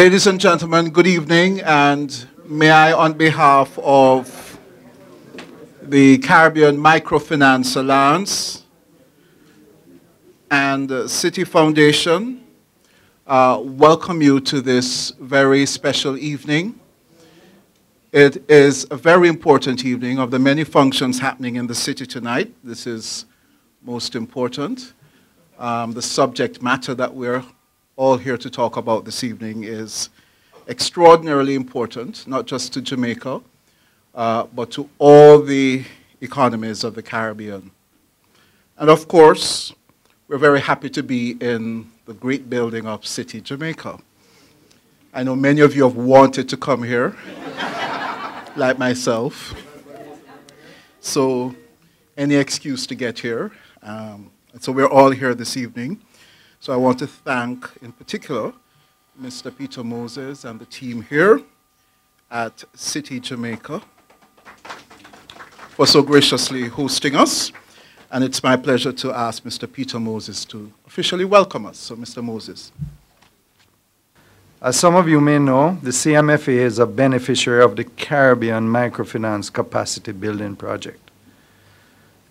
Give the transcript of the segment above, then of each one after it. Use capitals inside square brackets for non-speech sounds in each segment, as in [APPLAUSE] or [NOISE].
Ladies and gentlemen, good evening, and may I, on behalf of the Caribbean Microfinance Alliance and Citi Foundation, uh, welcome you to this very special evening. It is a very important evening of the many functions happening in the city tonight. This is most important. Um, the subject matter that we're all here to talk about this evening is extraordinarily important, not just to Jamaica, uh, but to all the economies of the Caribbean. And of course, we're very happy to be in the great building of Citi Jamaica. I know many of you have wanted to come here, [LAUGHS] like myself. So, any excuse to get here. Um, so, we're all here this evening. So I want to thank, in particular, Mr. Peter Moses and the team here at Citi Jamaica for so graciously hosting us. And it's my pleasure to ask Mr. Peter Moses to officially welcome us. So, Mr. Moses. As some of you may know, the CMFA is a beneficiary of the Caribbean Microfinance Capacity Building Project.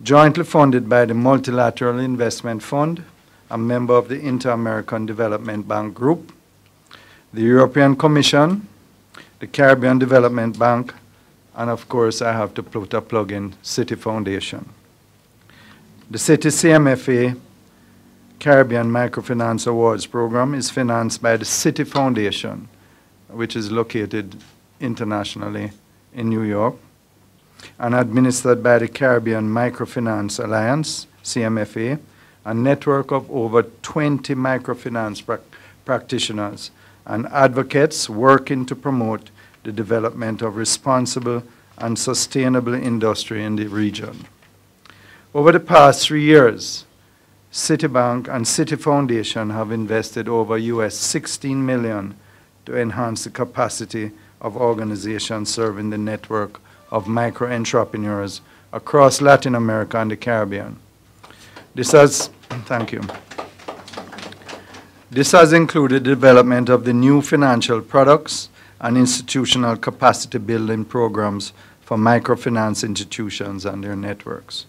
Jointly funded by the Multilateral Investment Fund, a member of the Inter-American Development Bank Group, the European Commission, the Caribbean Development Bank, and of course I have to put a plug in Citi Foundation. The Citi CMFA Caribbean Microfinance Awards Program is financed by the Citi Foundation, which is located internationally in New York, and administered by the Caribbean Microfinance Alliance, CMFA, a network of over 20 microfinance pra practitioners and advocates working to promote the development of responsible and sustainable industry in the region. Over the past three years, Citibank and Citi Foundation have invested over US 16 million to enhance the capacity of organizations serving the network of micro entrepreneurs across Latin America and the Caribbean. This has, thank you. This has included development of the new financial products and institutional capacity building programs for microfinance institutions and their networks.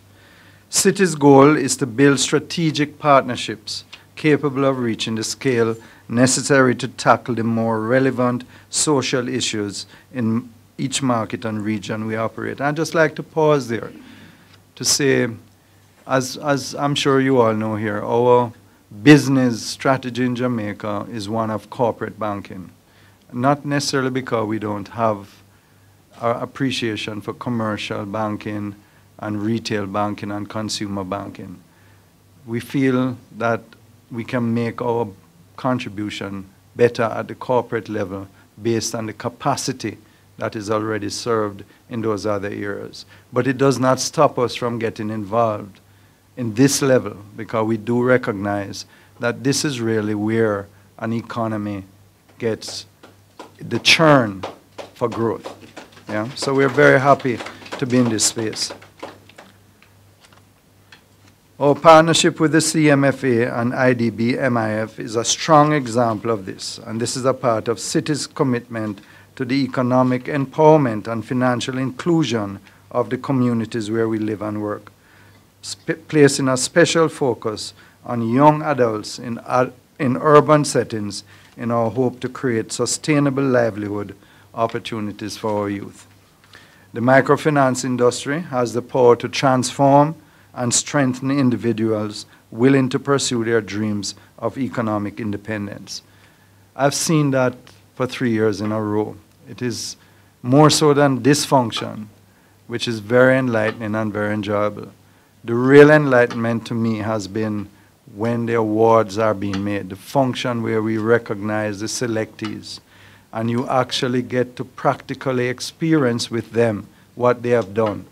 Citi's goal is to build strategic partnerships capable of reaching the scale necessary to tackle the more relevant social issues in each market and region we operate. I'd just like to pause there to say as, as I'm sure you all know here, our business strategy in Jamaica is one of corporate banking. Not necessarily because we don't have our appreciation for commercial banking and retail banking and consumer banking. We feel that we can make our contribution better at the corporate level based on the capacity that is already served in those other areas. But it does not stop us from getting involved in this level because we do recognize that this is really where an economy gets the churn for growth. Yeah? So we're very happy to be in this space. Our partnership with the CMFA and IDB MIF is a strong example of this, and this is a part of Citi's commitment to the economic empowerment and financial inclusion of the communities where we live and work placing a special focus on young adults in, uh, in urban settings in our hope to create sustainable livelihood opportunities for our youth. The microfinance industry has the power to transform and strengthen individuals willing to pursue their dreams of economic independence. I've seen that for three years in a row. It is more so than dysfunction, which is very enlightening and very enjoyable the real enlightenment to me has been when the awards are being made, the function where we recognize the selectees, and you actually get to practically experience with them what they have done.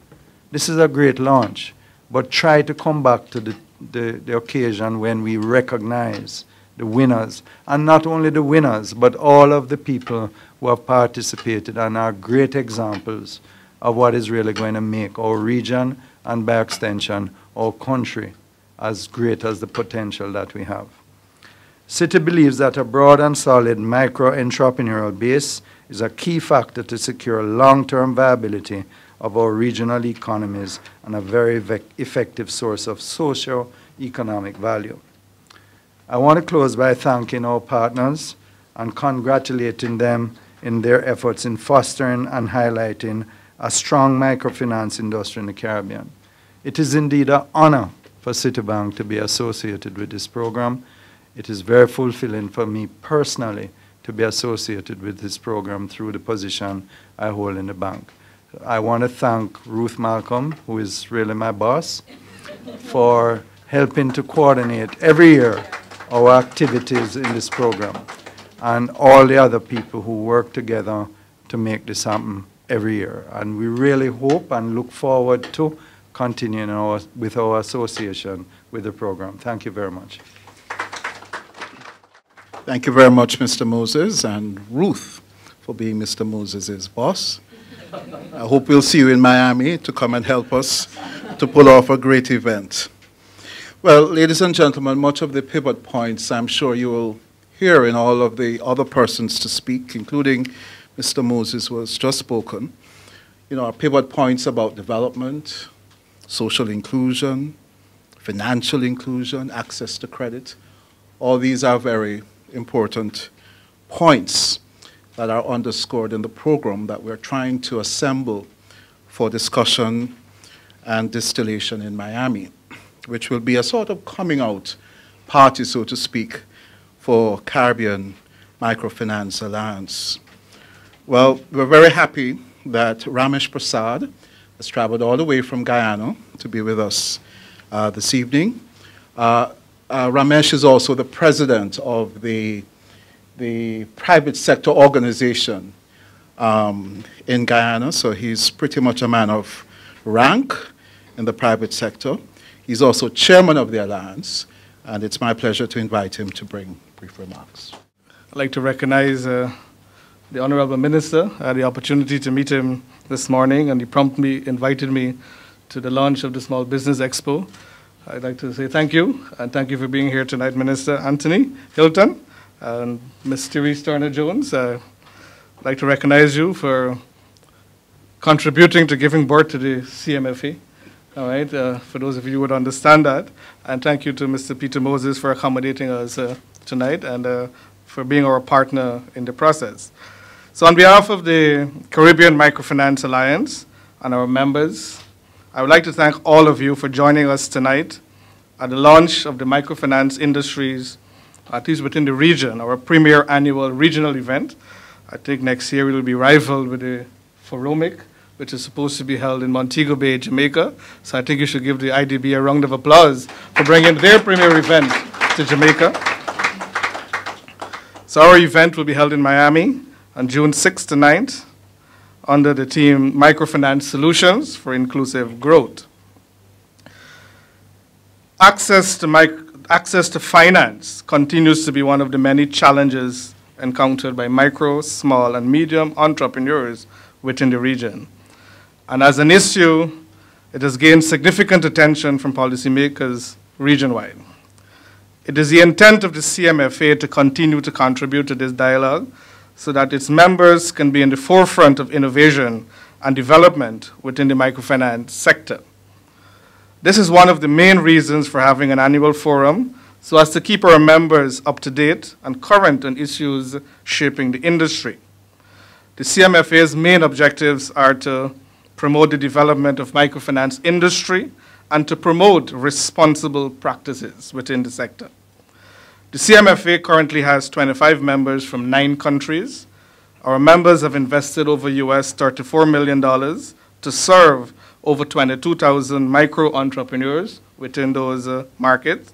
This is a great launch, but try to come back to the, the, the occasion when we recognize the winners, and not only the winners, but all of the people who have participated and are great examples of what is really going to make our region and by extension, our country as great as the potential that we have. Citi believes that a broad and solid micro-entrepreneurial base is a key factor to secure long-term viability of our regional economies and a very effective source of socio-economic value. I want to close by thanking our partners and congratulating them in their efforts in fostering and highlighting a strong microfinance industry in the Caribbean. It is indeed an honor for Citibank to be associated with this program. It is very fulfilling for me personally to be associated with this program through the position I hold in the bank. I want to thank Ruth Malcolm, who is really my boss, for helping to coordinate every year our activities in this program and all the other people who work together to make this happen every year. And we really hope and look forward to continuing our, with our association with the program. Thank you very much. Thank you very much, Mr. Moses, and Ruth for being Mr. Moses' boss. I hope we'll see you in Miami to come and help us to pull off a great event. Well, ladies and gentlemen, much of the pivot points I'm sure you will hear in all of the other persons to speak, including Mr. Moses, was just spoken. You know, our pivot points about development, social inclusion, financial inclusion, access to credit. All these are very important points that are underscored in the program that we're trying to assemble for discussion and distillation in Miami, which will be a sort of coming out party, so to speak, for Caribbean Microfinance Alliance. Well, we're very happy that Ramesh Prasad has traveled all the way from Guyana to be with us uh, this evening. Uh, uh, Ramesh is also the president of the, the private sector organization um, in Guyana, so he's pretty much a man of rank in the private sector. He's also chairman of the Alliance, and it's my pleasure to invite him to bring brief remarks. I'd like to recognize uh, the Honorable Minister. I had the opportunity to meet him this morning, and he promptly invited me to the launch of the Small Business Expo. I'd like to say thank you, and thank you for being here tonight, Minister Anthony Hilton and Ms. Therese Turner-Jones. I'd like to recognize you for contributing to giving birth to the CMFA. All right, uh, for those of you who would understand that. And thank you to Mr. Peter Moses for accommodating us uh, tonight and uh, for being our partner in the process. So on behalf of the Caribbean Microfinance Alliance and our members, I would like to thank all of you for joining us tonight at the launch of the microfinance industries, at least within the region, our premier annual regional event. I think next year it will be rivaled with the FOROMIC, which is supposed to be held in Montego Bay, Jamaica. So I think you should give the IDB a round of applause for bringing their premier event to Jamaica. So our event will be held in Miami on June 6th to 9th under the team Microfinance Solutions for Inclusive Growth. Access to, access to finance continues to be one of the many challenges encountered by micro, small, and medium entrepreneurs within the region. And as an issue, it has gained significant attention from policymakers region-wide. It is the intent of the CMFA to continue to contribute to this dialogue so that its members can be in the forefront of innovation and development within the microfinance sector. This is one of the main reasons for having an annual forum, so as to keep our members up to date and current on issues shaping the industry. The CMFA's main objectives are to promote the development of microfinance industry and to promote responsible practices within the sector. The CMFA currently has 25 members from nine countries. Our members have invested over US $34 million to serve over 22,000 micro entrepreneurs within those uh, markets.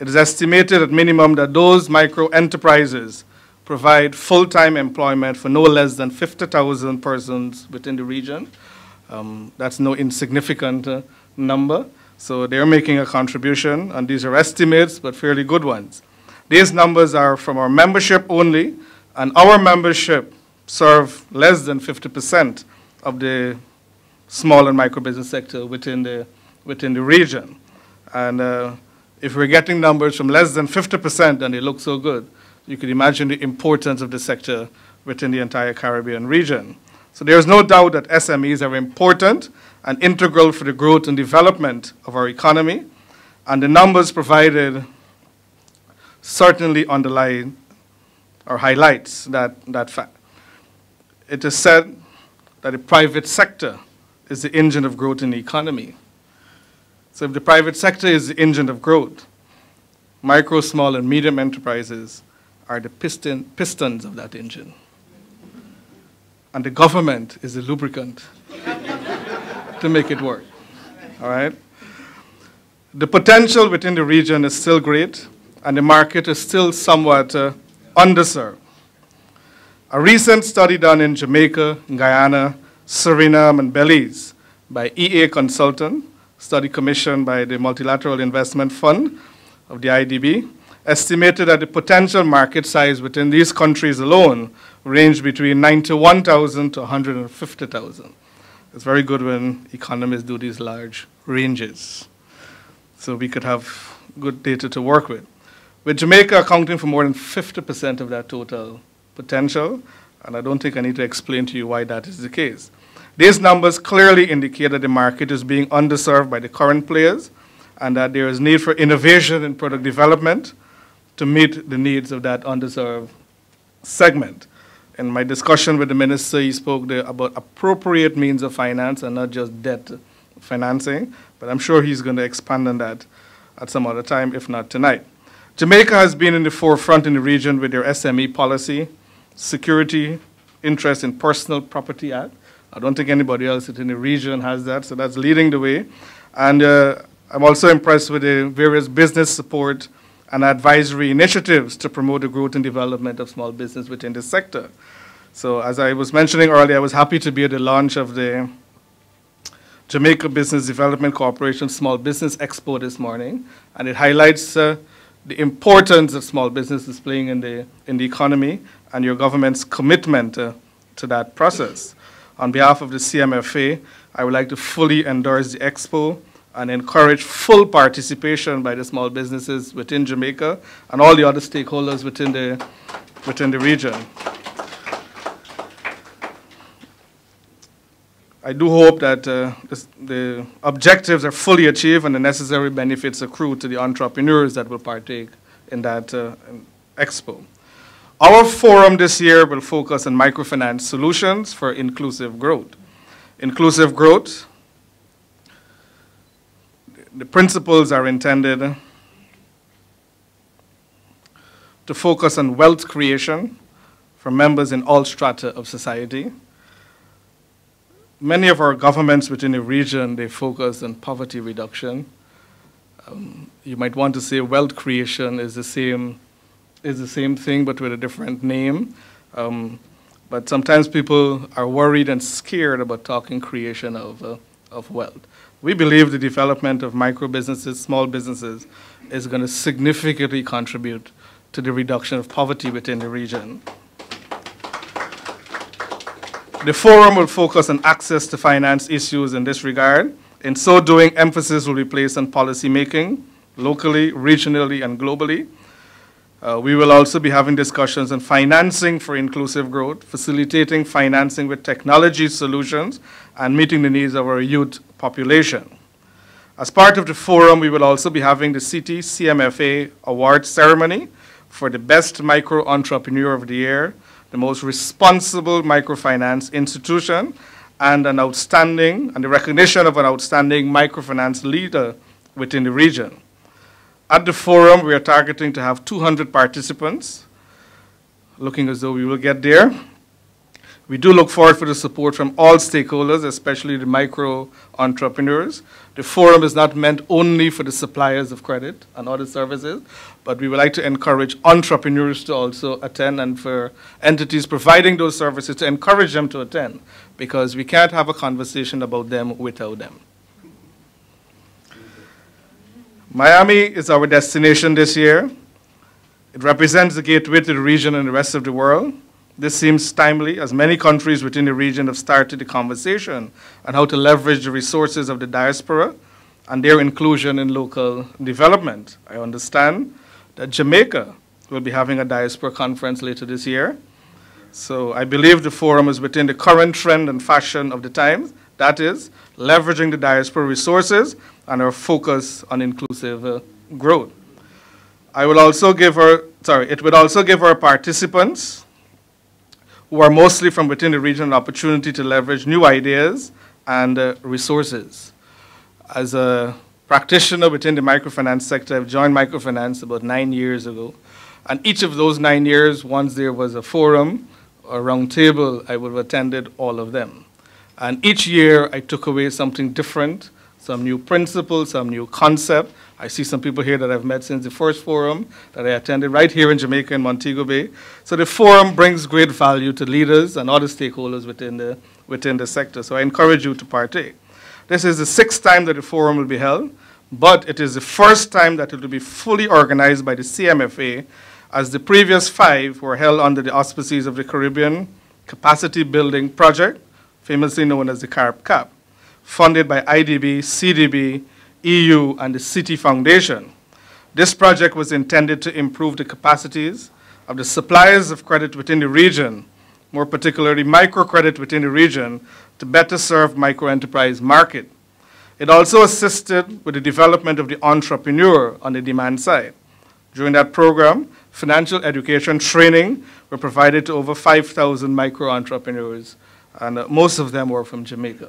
It is estimated at minimum that those micro enterprises provide full-time employment for no less than 50,000 persons within the region. Um, that's no insignificant uh, number. So they're making a contribution, and these are estimates, but fairly good ones. These numbers are from our membership only, and our membership serve less than 50% of the small and micro business sector within the, within the region. And uh, if we're getting numbers from less than 50% and they look so good, you can imagine the importance of the sector within the entire Caribbean region. So there's no doubt that SMEs are important and integral for the growth and development of our economy, and the numbers provided certainly underline or highlights that, that fact. It is said that the private sector is the engine of growth in the economy. So if the private sector is the engine of growth, micro, small, and medium enterprises are the piston, pistons of that engine. And the government is the lubricant [LAUGHS] to make it work. All right? The potential within the region is still great, and the market is still somewhat uh, underserved. A recent study done in Jamaica, Guyana, Suriname, and Belize by EA Consultant, study commissioned by the Multilateral Investment Fund of the IDB, estimated that the potential market size within these countries alone ranged between 91,000 to 150,000. It's very good when economists do these large ranges. So we could have good data to work with. With Jamaica accounting for more than 50% of that total potential, and I don't think I need to explain to you why that is the case. These numbers clearly indicate that the market is being underserved by the current players and that there is need for innovation in product development to meet the needs of that underserved segment. In my discussion with the minister, he spoke about appropriate means of finance and not just debt financing, but I'm sure he's going to expand on that at some other time, if not tonight. Jamaica has been in the forefront in the region with their SME policy, security, interest in personal property act. I don't think anybody else in the region has that, so that's leading the way. And uh, I'm also impressed with the various business support and advisory initiatives to promote the growth and development of small business within the sector. So as I was mentioning earlier, I was happy to be at the launch of the Jamaica Business Development Corporation Small Business Expo this morning, and it highlights uh, the importance of small businesses playing in the, in the economy and your government's commitment uh, to that process. On behalf of the CMFA, I would like to fully endorse the expo and encourage full participation by the small businesses within Jamaica and all the other stakeholders within the, within the region. I do hope that uh, this, the objectives are fully achieved and the necessary benefits accrue to the entrepreneurs that will partake in that uh, expo. Our forum this year will focus on microfinance solutions for inclusive growth. Inclusive growth, the principles are intended to focus on wealth creation for members in all strata of society many of our governments within the region, they focus on poverty reduction. Um, you might want to say wealth creation is the same, is the same thing, but with a different name. Um, but sometimes people are worried and scared about talking creation of, uh, of wealth. We believe the development of micro businesses, small businesses, is going to significantly contribute to the reduction of poverty within the region. The forum will focus on access to finance issues in this regard. In so doing, emphasis will be placed on policy making, locally, regionally, and globally. Uh, we will also be having discussions on financing for inclusive growth, facilitating financing with technology solutions, and meeting the needs of our youth population. As part of the forum, we will also be having the Citi CMFA Award Ceremony for the Best Micro Entrepreneur of the Year, the most responsible microfinance institution, and an outstanding, and the recognition of an outstanding microfinance leader within the region. At the forum, we are targeting to have 200 participants, looking as though we will get there. We do look forward for the support from all stakeholders, especially the micro entrepreneurs. The forum is not meant only for the suppliers of credit and other services, but we would like to encourage entrepreneurs to also attend and for entities providing those services to encourage them to attend because we can't have a conversation about them without them. Miami is our destination this year. It represents the gateway to the region and the rest of the world. This seems timely as many countries within the region have started the conversation on how to leverage the resources of the diaspora and their inclusion in local development. I understand that Jamaica will be having a diaspora conference later this year. So I believe the forum is within the current trend and fashion of the times. That is, leveraging the diaspora resources and our focus on inclusive uh, growth. I will also give our, sorry, it would also give our participants, who are mostly from within the region, an opportunity to leverage new ideas and uh, resources. As a practitioner within the microfinance sector, I've joined microfinance about nine years ago. And each of those nine years, once there was a forum or round table, I would have attended all of them. And each year, I took away something different, some new principle, some new concept. I see some people here that I've met since the first forum that I attended right here in Jamaica in Montego Bay. So the forum brings great value to leaders and other stakeholders within the, within the sector. So I encourage you to partake. This is the sixth time that the forum will be held, but it is the first time that it will be fully organized by the CMFA, as the previous five were held under the auspices of the Caribbean Capacity Building Project, famously known as the CARP CAP, funded by IDB, CDB, EU, and the Citi Foundation. This project was intended to improve the capacities of the suppliers of credit within the region, more particularly microcredit within the region, to better serve microenterprise market. It also assisted with the development of the entrepreneur on the demand side. During that program, financial education training were provided to over 5,000 micro entrepreneurs, and uh, most of them were from Jamaica.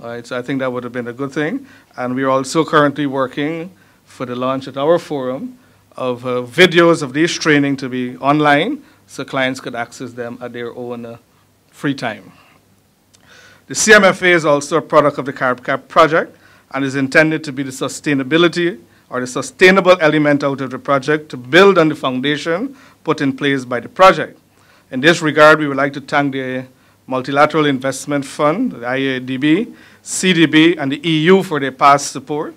Right, so I think that would have been a good thing. And we are also currently working for the launch at our forum of uh, videos of this training to be online so clients could access them at their own uh, free time. The CMFA is also a product of the CARP project and is intended to be the sustainability or the sustainable element out of the project to build on the foundation put in place by the project. In this regard, we would like to thank the Multilateral Investment Fund, the IADB, CDB, and the EU for their past support.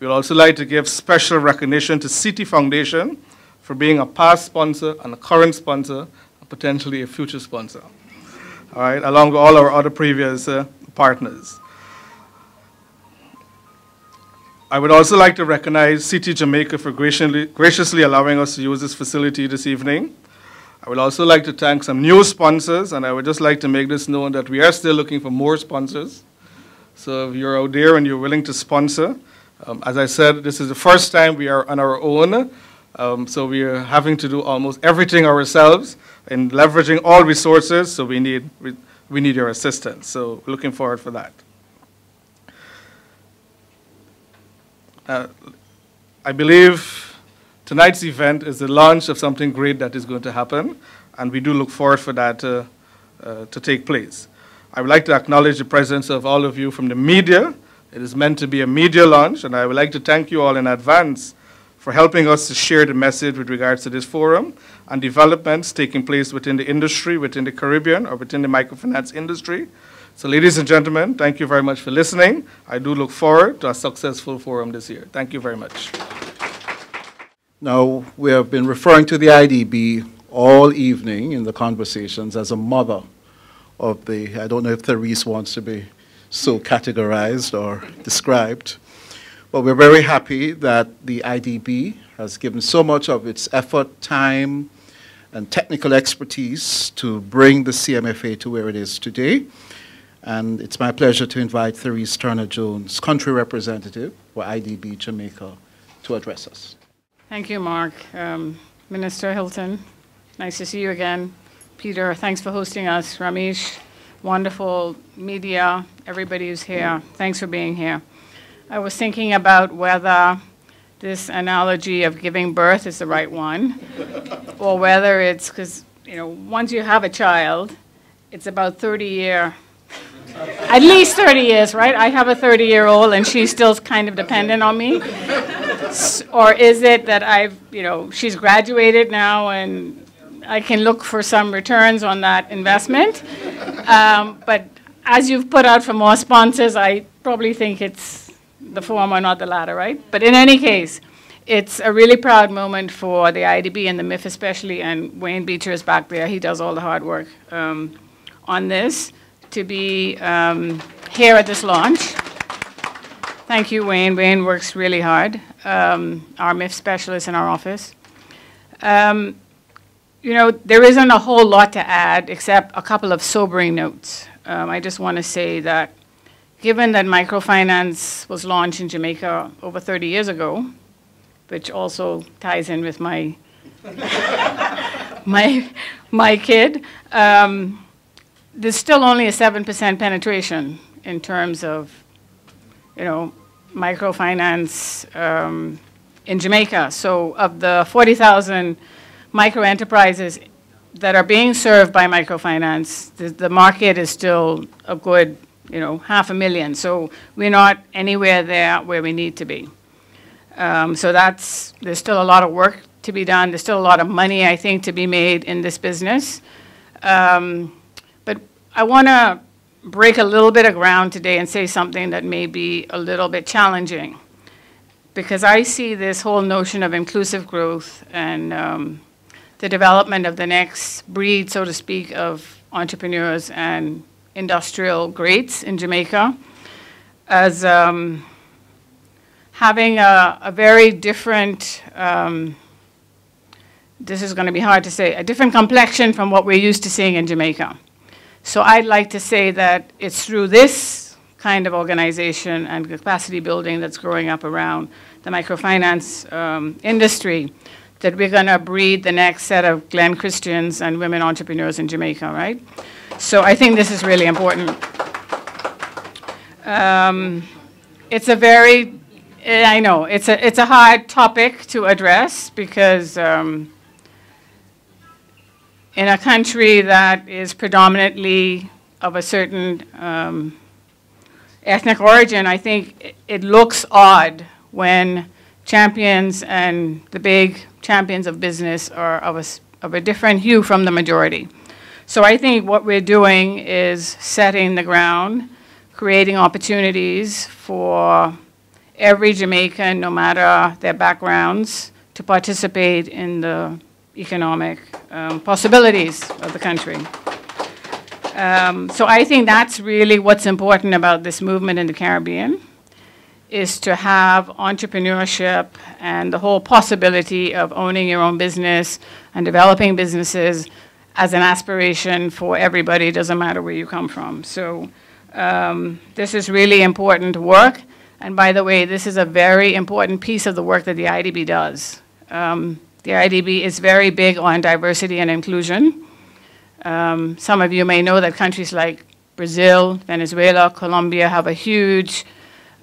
We would also like to give special recognition to Citi Foundation for being a past sponsor and a current sponsor, and potentially a future sponsor all right, along with all our other previous uh, partners. I would also like to recognize Citi Jamaica for graciously, graciously allowing us to use this facility this evening. I would also like to thank some new sponsors, and I would just like to make this known that we are still looking for more sponsors. So if you're out there and you're willing to sponsor, um, as I said, this is the first time we are on our own, um, so we are having to do almost everything ourselves in leveraging all resources, so we need, we need your assistance. So looking forward for that. Uh, I believe tonight's event is the launch of something great that is going to happen, and we do look forward for that uh, uh, to take place. I would like to acknowledge the presence of all of you from the media. It is meant to be a media launch, and I would like to thank you all in advance for helping us to share the message with regards to this forum and developments taking place within the industry, within the Caribbean, or within the microfinance industry. So ladies and gentlemen, thank you very much for listening. I do look forward to a successful forum this year. Thank you very much. Now, we have been referring to the IDB all evening in the conversations as a mother of the, I don't know if Therese wants to be so categorized or described, but we're very happy that the IDB has given so much of its effort, time, and technical expertise to bring the CMFA to where it is today. And it's my pleasure to invite Therese Turner-Jones, country representative for IDB Jamaica, to address us. Thank you, Mark. Um, Minister Hilton, nice to see you again. Peter, thanks for hosting us. Ramesh, wonderful media, everybody who's here, thanks for being here. I was thinking about whether this analogy of giving birth is the right one, [LAUGHS] or whether it's because, you know, once you have a child, it's about 30 year, [LAUGHS] at least 30 years, right? I have a 30 year old and she's still kind of dependent on me. Or is it that I've, you know, she's graduated now and I can look for some returns on that investment? Um, but as you've put out for more sponsors, I probably think it's the former, not the latter, right? But in any case, it's a really proud moment for the IDB and the MIF especially, and Wayne Beecher is back there. He does all the hard work um, on this to be um, here at this launch. Thank you, Wayne. Wayne works really hard, um, our MIF specialist in our office. Um, you know, there isn't a whole lot to add except a couple of sobering notes. Um, I just want to say that given that microfinance was launched in Jamaica over 30 years ago, which also ties in with my [LAUGHS] my my kid, um, there's still only a seven percent penetration in terms of, you know, microfinance um, in Jamaica. So of the 40,000 microenterprises that are being served by microfinance, the, the market is still a good, you know, half a million. So we're not anywhere there where we need to be. Um, so that's, there's still a lot of work to be done. There's still a lot of money, I think, to be made in this business. Um, but I want to break a little bit of ground today and say something that may be a little bit challenging. Because I see this whole notion of inclusive growth and um, the development of the next breed, so to speak, of entrepreneurs and industrial greats in Jamaica as um, having a, a, very different, um, this is going to be hard to say, a different complexion from what we're used to seeing in Jamaica. So I'd like to say that it's through this kind of organization and capacity building that's growing up around the microfinance um, industry that we're going to breed the next set of Glen Christians and women entrepreneurs in Jamaica, right? So I think this is really important. Um, it's a very, I know, it's a, it's a hard topic to address because um, in a country that is predominantly of a certain um, ethnic origin, I think it looks odd when champions and the big champions of business are of a, of a different hue from the majority. So I think what we're doing is setting the ground, creating opportunities for every Jamaican, no matter their backgrounds, to participate in the economic um, possibilities of the country. Um, so I think that's really what's important about this movement in the Caribbean, is to have entrepreneurship and the whole possibility of owning your own business and developing businesses as an aspiration for everybody, doesn't matter where you come from. So um, this is really important work. And by the way, this is a very important piece of the work that the IDB does. Um, the IDB is very big on diversity and inclusion. Um, some of you may know that countries like Brazil, Venezuela, Colombia have a huge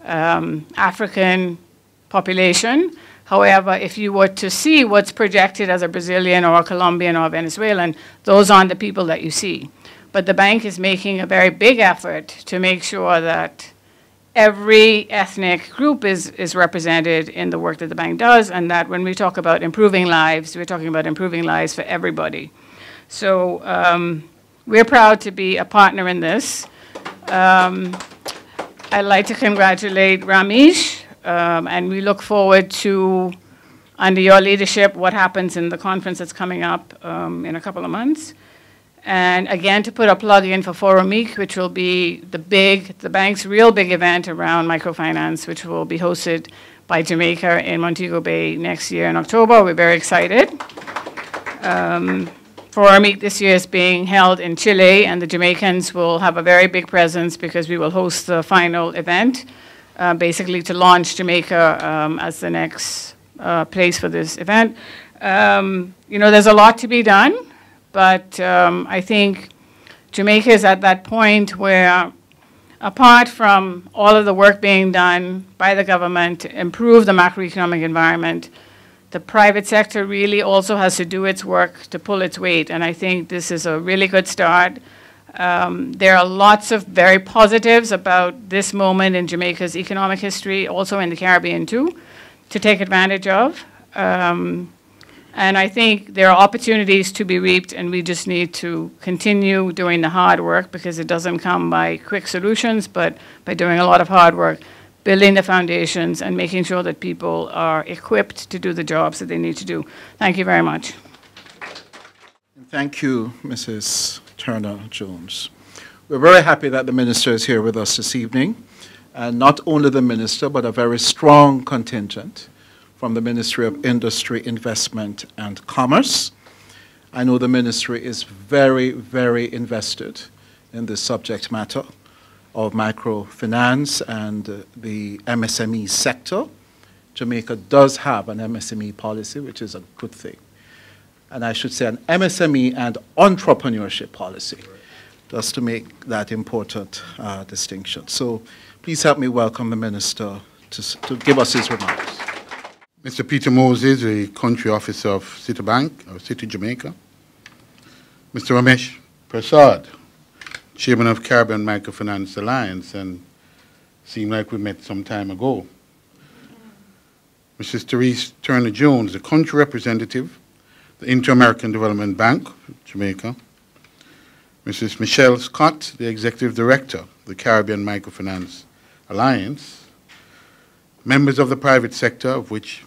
um, African population. However, if you were to see what's projected as a Brazilian or a Colombian or a Venezuelan, those aren't the people that you see. But the bank is making a very big effort to make sure that every ethnic group is, is represented in the work that the bank does, and that when we talk about improving lives, we're talking about improving lives for everybody. So um, we're proud to be a partner in this. Um, I'd like to congratulate Ramesh, um, and we look forward to, under your leadership, what happens in the conference that's coming up um, in a couple of months. And again, to put a plug in for FOROMIC, which will be the big, the bank's real big event around microfinance, which will be hosted by Jamaica in Montego Bay next year in October. We're very excited. Um, FOROMIC this year is being held in Chile, and the Jamaicans will have a very big presence because we will host the final event, uh, basically to launch Jamaica um, as the next uh, place for this event. Um, you know, there's a lot to be done. But um, I think Jamaica is at that point where, apart from all of the work being done by the government to improve the macroeconomic environment, the private sector really also has to do its work to pull its weight. And I think this is a really good start. Um, there are lots of very positives about this moment in Jamaica's economic history, also in the Caribbean too, to take advantage of. Um, and I think there are opportunities to be reaped, and we just need to continue doing the hard work because it doesn't come by quick solutions, but by doing a lot of hard work, building the foundations, and making sure that people are equipped to do the jobs that they need to do. Thank you very much. Thank you, Mrs. Turner Jones. We're very happy that the minister is here with us this evening. and not only the minister, but a very strong contingent from the Ministry of Industry, Investment and Commerce. I know the ministry is very, very invested in the subject matter of microfinance and the MSME sector. Jamaica does have an MSME policy, which is a good thing. And I should say an MSME and entrepreneurship policy, just to make that important uh, distinction. So please help me welcome the Minister to, to give us his remarks. Mr. Peter Moses, the country officer of Citibank, of Citi Jamaica. Mr. Ramesh Prasad, chairman of Caribbean Microfinance Alliance, and seemed like we met some time ago. Mrs. Therese Turner Jones, the country representative, the Inter-American Development Bank, Jamaica. Mrs. Michelle Scott, the executive director, the Caribbean Microfinance Alliance. Members of the private sector, of which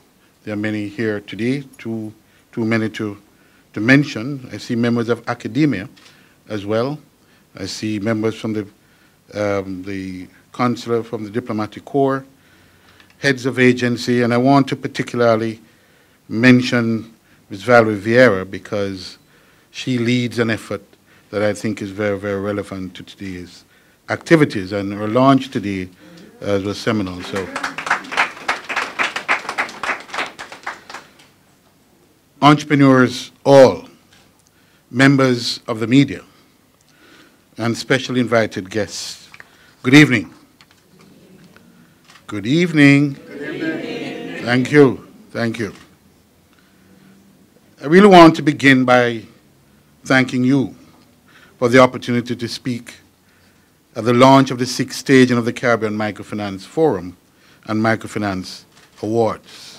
there are many here today, too, too many to, to mention. I see members of academia as well. I see members from the, um, the consular, from the diplomatic corps, heads of agency, and I want to particularly mention Ms. Valerie Veira because she leads an effort that I think is very, very relevant to today's activities, and her launch today uh, was seminal. So. Entrepreneurs all, members of the media, and specially invited guests. Good evening. Good evening. Good evening. Thank you. Thank you. I really want to begin by thanking you for the opportunity to speak at the launch of the sixth stage of the Caribbean Microfinance Forum and Microfinance Awards.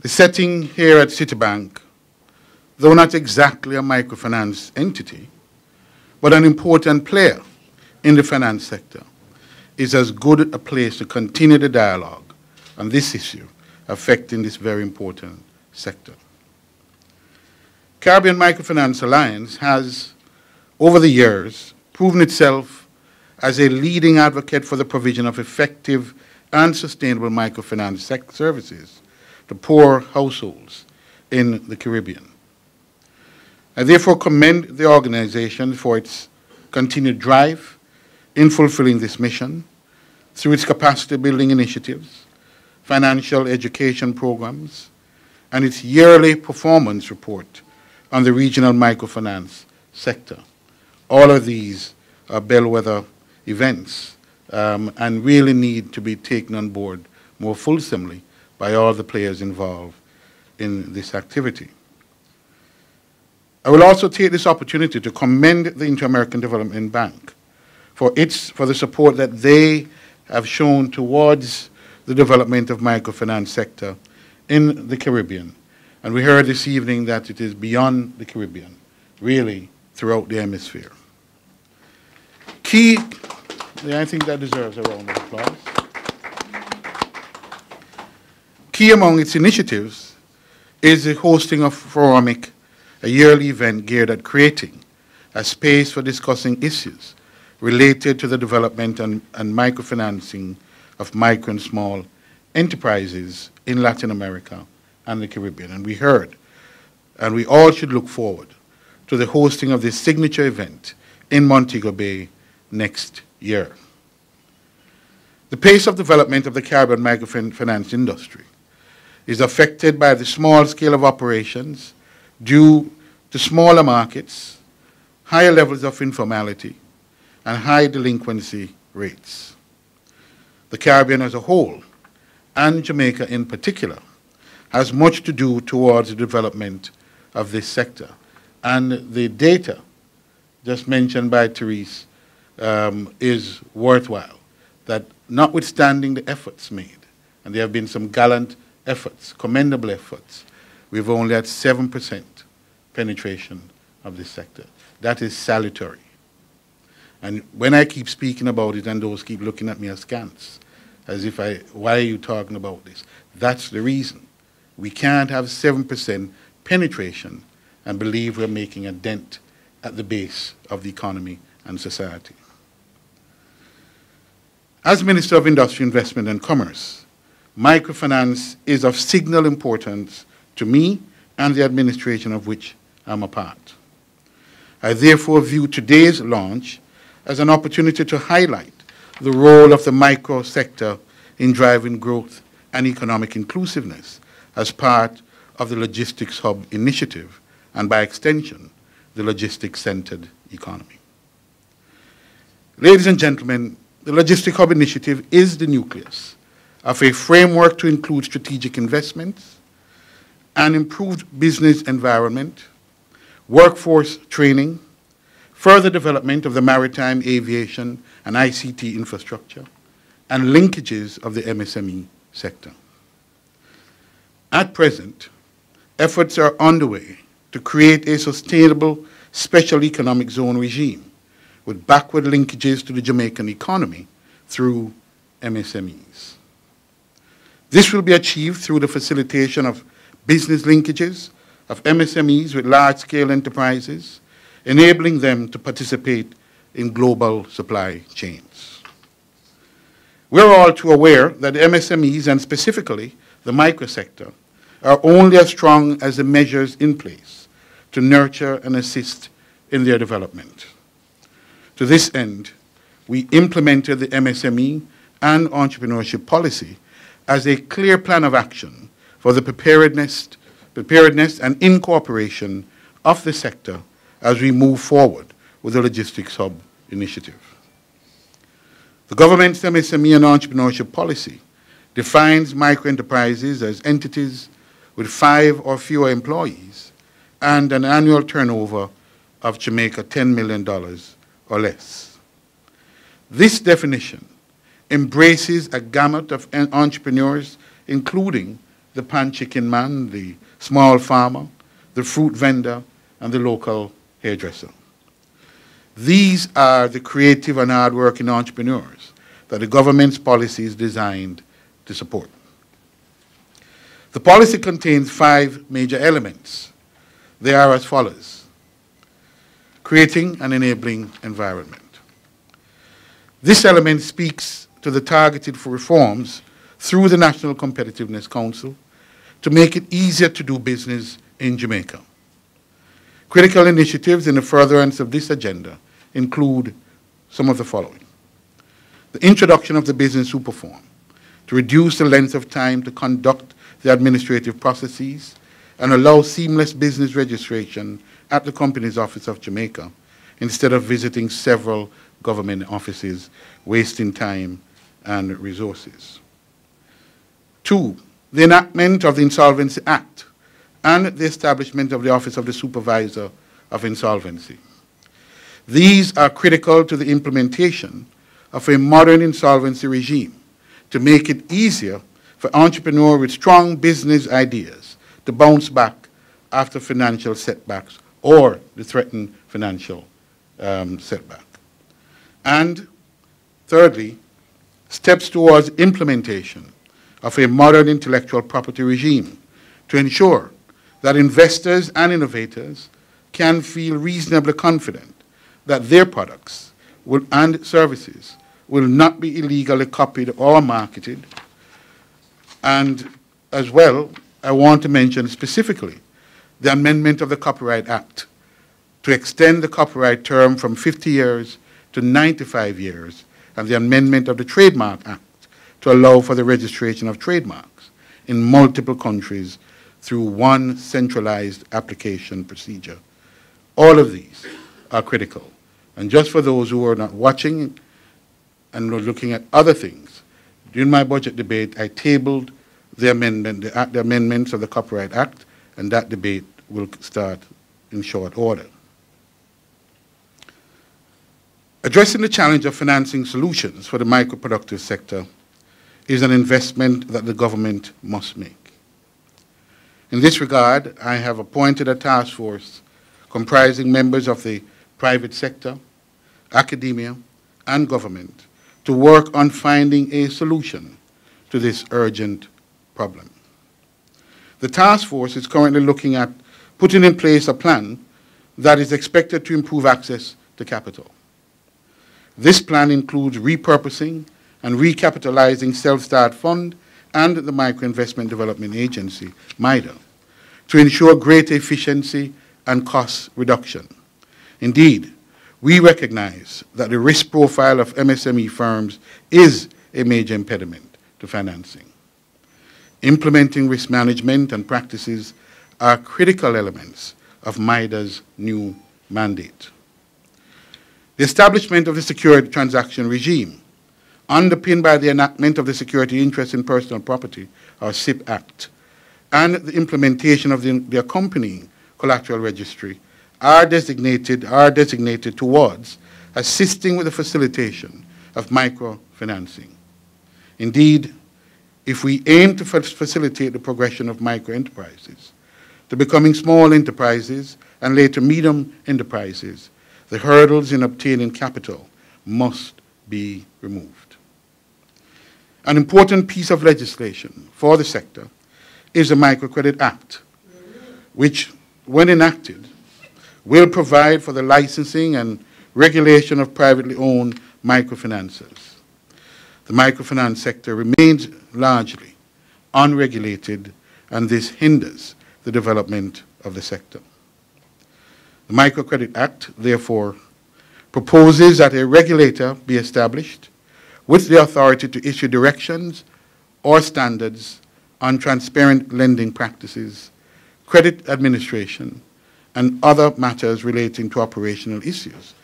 The setting here at Citibank, though not exactly a microfinance entity, but an important player in the finance sector, is as good a place to continue the dialogue on this issue affecting this very important sector. Caribbean Microfinance Alliance has, over the years, proven itself as a leading advocate for the provision of effective and sustainable microfinance services to poor households in the Caribbean. I therefore commend the organization for its continued drive in fulfilling this mission through its capacity building initiatives, financial education programs, and its yearly performance report on the regional microfinance sector. All of these are bellwether events um, and really need to be taken on board more fulsomely by all the players involved in this activity. I will also take this opportunity to commend the Inter-American Development Bank for, its, for the support that they have shown towards the development of microfinance sector in the Caribbean. And we heard this evening that it is beyond the Caribbean, really throughout the hemisphere. Key, I think that deserves a round of applause. Key among its initiatives is the hosting of FOROMIC, a yearly event geared at creating a space for discussing issues related to the development and, and microfinancing of micro and small enterprises in Latin America and the Caribbean. And we heard, and we all should look forward to the hosting of this signature event in Montego Bay next year. The pace of development of the Caribbean microfinance industry is affected by the small scale of operations due to smaller markets, higher levels of informality, and high delinquency rates. The Caribbean as a whole, and Jamaica in particular, has much to do towards the development of this sector. And the data just mentioned by Therese um, is worthwhile, that notwithstanding the efforts made, and there have been some gallant efforts, commendable efforts, we've only had 7% penetration of this sector. That is salutary. And when I keep speaking about it and those keep looking at me askance, as if I, why are you talking about this? That's the reason. We can't have 7% penetration and believe we're making a dent at the base of the economy and society. As Minister of Industry, Investment and Commerce, microfinance is of signal importance to me and the administration of which I'm a part. I therefore view today's launch as an opportunity to highlight the role of the micro sector in driving growth and economic inclusiveness as part of the Logistics Hub initiative and by extension, the logistics-centered economy. Ladies and gentlemen, the Logistics Hub initiative is the nucleus of a framework to include strategic investments, an improved business environment, workforce training, further development of the maritime, aviation, and ICT infrastructure, and linkages of the MSME sector. At present, efforts are underway to create a sustainable special economic zone regime with backward linkages to the Jamaican economy through MSMEs. This will be achieved through the facilitation of business linkages of MSMEs with large-scale enterprises, enabling them to participate in global supply chains. We're all too aware that MSMEs, and specifically the microsector, are only as strong as the measures in place to nurture and assist in their development. To this end, we implemented the MSME and entrepreneurship policy as a clear plan of action for the preparedness, preparedness and incorporation of the sector as we move forward with the Logistics Hub initiative. The government's MSME and entrepreneurship policy defines microenterprises as entities with five or fewer employees and an annual turnover of Jamaica $10 million or less. This definition embraces a gamut of entrepreneurs, including the pan chicken man, the small farmer, the fruit vendor, and the local hairdresser. These are the creative and hardworking entrepreneurs that the government's policy is designed to support. The policy contains five major elements. They are as follows creating an enabling environment. This element speaks to the targeted for reforms through the National Competitiveness Council to make it easier to do business in Jamaica. Critical initiatives in the furtherance of this agenda include some of the following. The introduction of the business superform to reduce the length of time to conduct the administrative processes and allow seamless business registration at the Companies Office of Jamaica instead of visiting several government offices, wasting time and resources. Two, the enactment of the Insolvency Act and the establishment of the Office of the Supervisor of Insolvency. These are critical to the implementation of a modern insolvency regime to make it easier for entrepreneurs with strong business ideas to bounce back after financial setbacks or the threatened financial um, setback. And thirdly, steps towards implementation of a modern intellectual property regime to ensure that investors and innovators can feel reasonably confident that their products will, and services will not be illegally copied or marketed. And as well, I want to mention specifically the amendment of the Copyright Act to extend the copyright term from 50 years to 95 years and the amendment of the Trademark Act to allow for the registration of trademarks in multiple countries through one centralized application procedure. All of these are critical. And just for those who are not watching and are looking at other things, during my budget debate, I tabled the, amendment, the, the amendments of the Copyright Act, and that debate will start in short order. Addressing the challenge of financing solutions for the microproductive sector is an investment that the government must make. In this regard, I have appointed a task force comprising members of the private sector, academia, and government to work on finding a solution to this urgent problem. The task force is currently looking at putting in place a plan that is expected to improve access to capital. This plan includes repurposing and recapitalizing Self-Start Fund and the Microinvestment Development Agency, MIDA, to ensure greater efficiency and cost reduction. Indeed, we recognize that the risk profile of MSME firms is a major impediment to financing. Implementing risk management and practices are critical elements of MIDA's new mandate. The establishment of the security Transaction Regime, underpinned by the enactment of the Security Interest in Personal Property, or SIP Act, and the implementation of the, the accompanying collateral registry are designated, are designated towards assisting with the facilitation of microfinancing. Indeed, if we aim to facilitate the progression of microenterprises to becoming small enterprises and later medium enterprises, the hurdles in obtaining capital must be removed. An important piece of legislation for the sector is the Microcredit Act, which, when enacted, will provide for the licensing and regulation of privately owned microfinances. The microfinance sector remains largely unregulated, and this hinders the development of the sector. The Microcredit Act, therefore, proposes that a regulator be established with the authority to issue directions or standards on transparent lending practices, credit administration, and other matters relating to operational issues,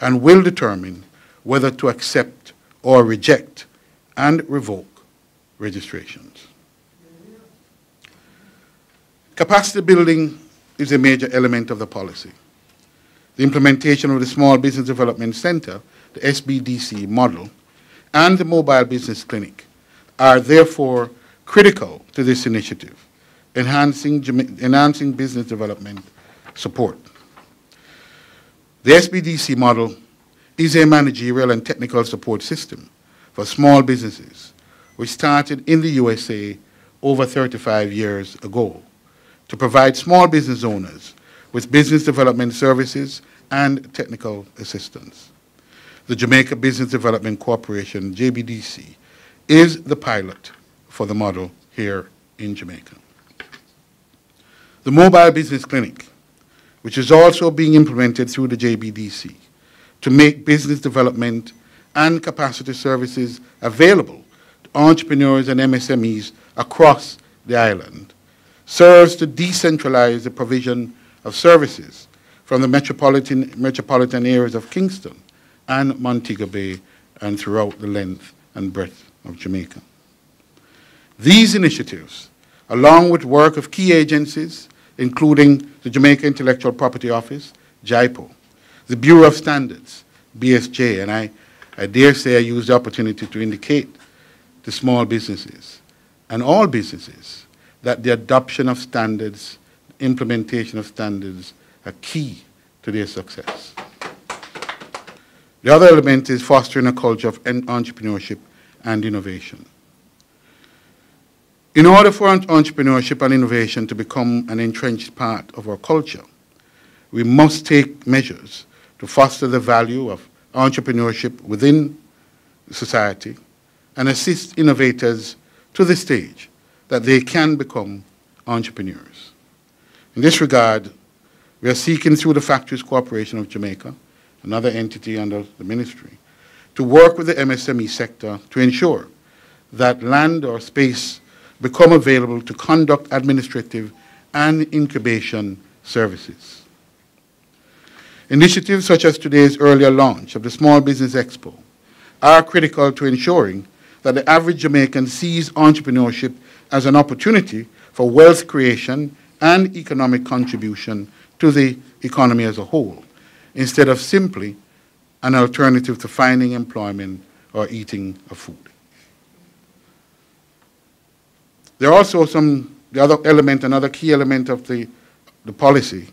and will determine whether to accept or reject and revoke registrations. Capacity building is a major element of the policy. The implementation of the Small Business Development Center, the SBDC model, and the Mobile Business Clinic are therefore critical to this initiative, enhancing, enhancing business development support. The SBDC model is a managerial and technical support system for small businesses, which started in the USA over 35 years ago to provide small business owners with business development services and technical assistance. The Jamaica Business Development Corporation, JBDC, is the pilot for the model here in Jamaica. The Mobile Business Clinic, which is also being implemented through the JBDC to make business development and capacity services available to entrepreneurs and MSMEs across the island, serves to decentralize the provision of services from the metropolitan, metropolitan areas of Kingston and Montego Bay and throughout the length and breadth of Jamaica. These initiatives, along with work of key agencies, including the Jamaica Intellectual Property Office, JIPO, the Bureau of Standards, BSJ, and I, I dare say I use the opportunity to indicate to small businesses and all businesses that the adoption of standards, implementation of standards are key to their success. The other element is fostering a culture of entrepreneurship and innovation. In order for entrepreneurship and innovation to become an entrenched part of our culture, we must take measures to foster the value of entrepreneurship within society and assist innovators to the stage that they can become entrepreneurs. In this regard, we are seeking through the Factories Corporation of Jamaica, another entity under the ministry, to work with the MSME sector to ensure that land or space become available to conduct administrative and incubation services. Initiatives such as today's earlier launch of the Small Business Expo are critical to ensuring that the average Jamaican sees entrepreneurship as an opportunity for wealth creation and economic contribution to the economy as a whole, instead of simply an alternative to finding employment or eating a food. There are also some, the other element, another key element of the, the policy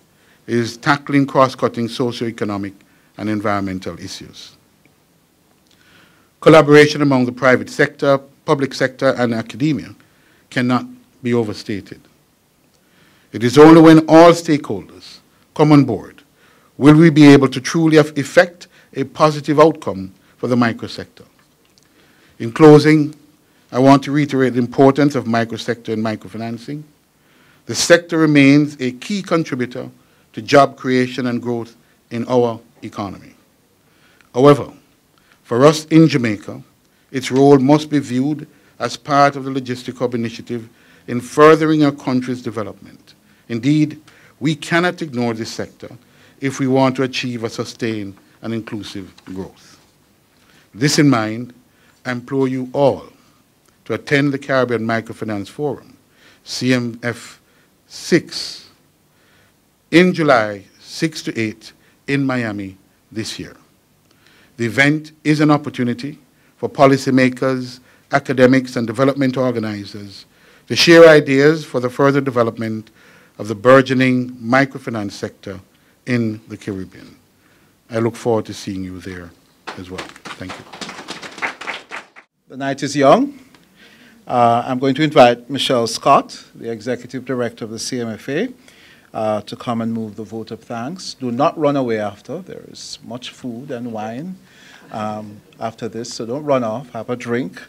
is tackling cross-cutting socioeconomic and environmental issues. Collaboration among the private sector, public sector, and academia cannot be overstated. It is only when all stakeholders come on board will we be able to truly effect a positive outcome for the microsector. In closing, I want to reiterate the importance of microsector and microfinancing. The sector remains a key contributor to job creation and growth in our economy. However, for us in Jamaica, its role must be viewed as part of the Logistic Hub initiative in furthering our country's development. Indeed, we cannot ignore this sector if we want to achieve a sustained and inclusive growth. This in mind, I implore you all to attend the Caribbean Microfinance Forum, CMF 6, in July 6 to 8 in Miami this year. The event is an opportunity for policymakers, academics, and development organizers to share ideas for the further development of the burgeoning microfinance sector in the Caribbean. I look forward to seeing you there as well. Thank you. The night is young. Uh, I'm going to invite Michelle Scott, the Executive Director of the CMFA, uh, to come and move the vote of thanks. Do not run away after. There is much food and wine um, after this, so don't run off. Have a drink.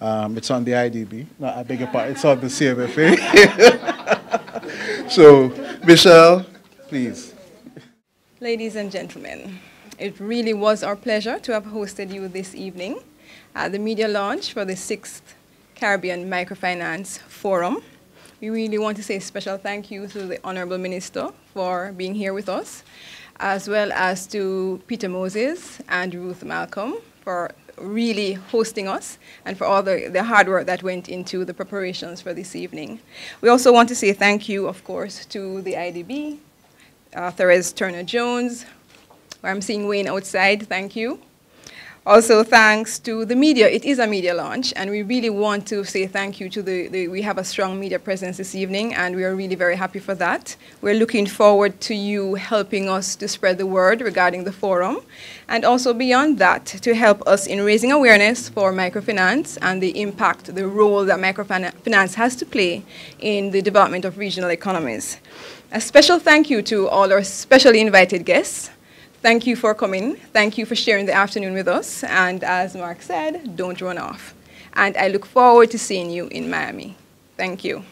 Um, it's on the IDB. No, I beg your pardon. It's on the CMFA. [LAUGHS] so, Michelle, please. Ladies and gentlemen, it really was our pleasure to have hosted you this evening at the media launch for the sixth Caribbean Microfinance Forum. We really want to say a special thank you to the Honorable Minister for being here with us, as well as to Peter Moses and Ruth Malcolm for really hosting us and for all the, the hard work that went into the preparations for this evening. We also want to say thank you, of course, to the IDB, uh, Therese Turner-Jones, I'm seeing Wayne outside, thank you. Also, thanks to the media. It is a media launch, and we really want to say thank you to the, the, we have a strong media presence this evening, and we are really very happy for that. We're looking forward to you helping us to spread the word regarding the forum, and also beyond that, to help us in raising awareness for microfinance and the impact, the role that microfinance has to play in the development of regional economies. A special thank you to all our specially invited guests. Thank you for coming. Thank you for sharing the afternoon with us. And as Mark said, don't run off. And I look forward to seeing you in Miami. Thank you.